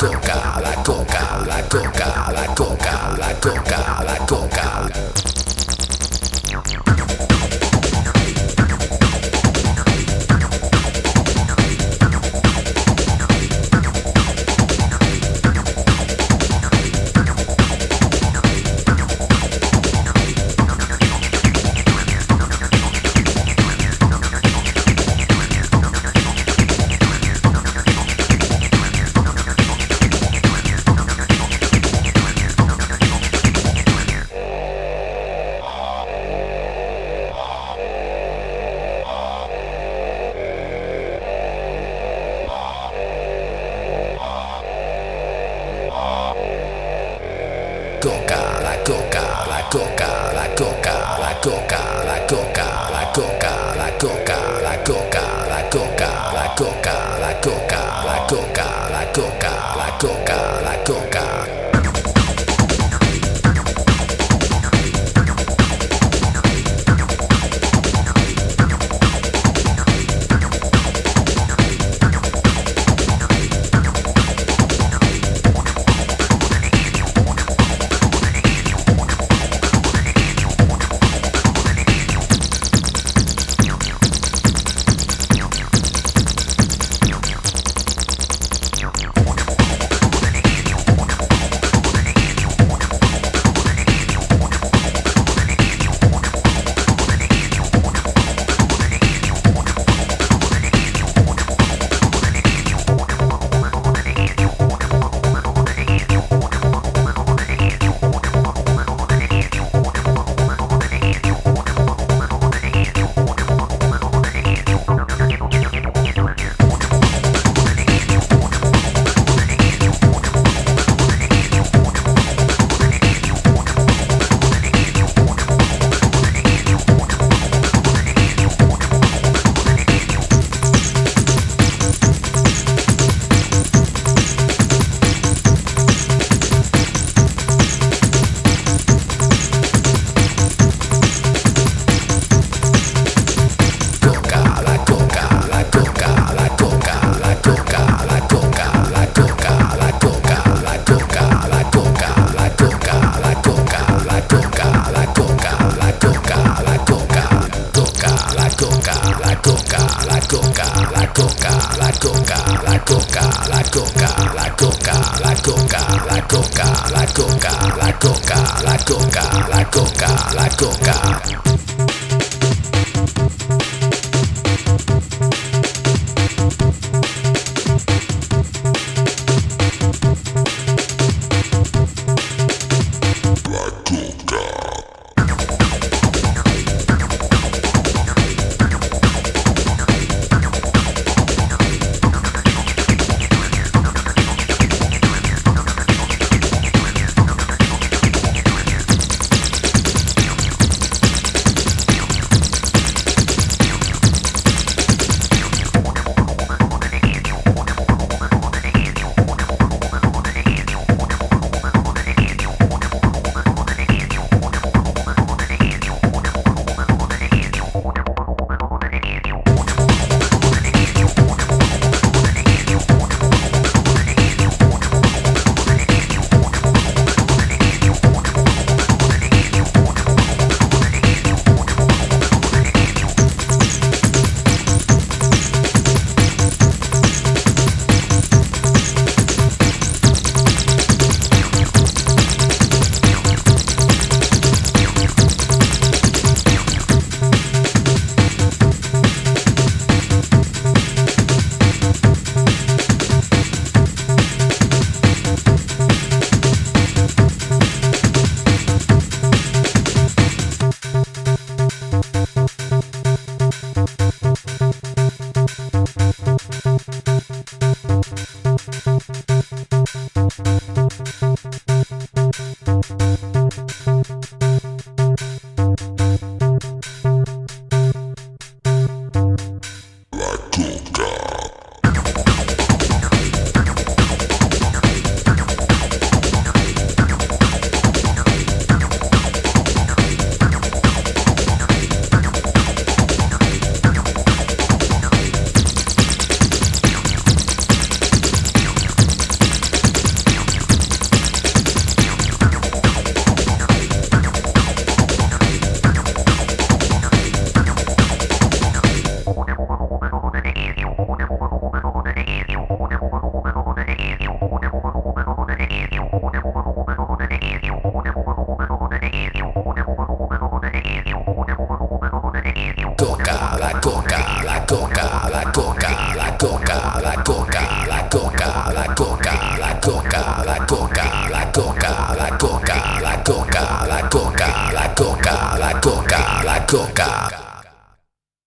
coca, la coca, la coca. coca, la coca, la coca, la coca, la coca, la coca, la coca, la coca, la coca, la coca, la coca. coca, la coca, la coca, la coca, la coca, la coca, la coca, la coca, la coca, la coca, la coca, la coca, la coca, la coca, la coca.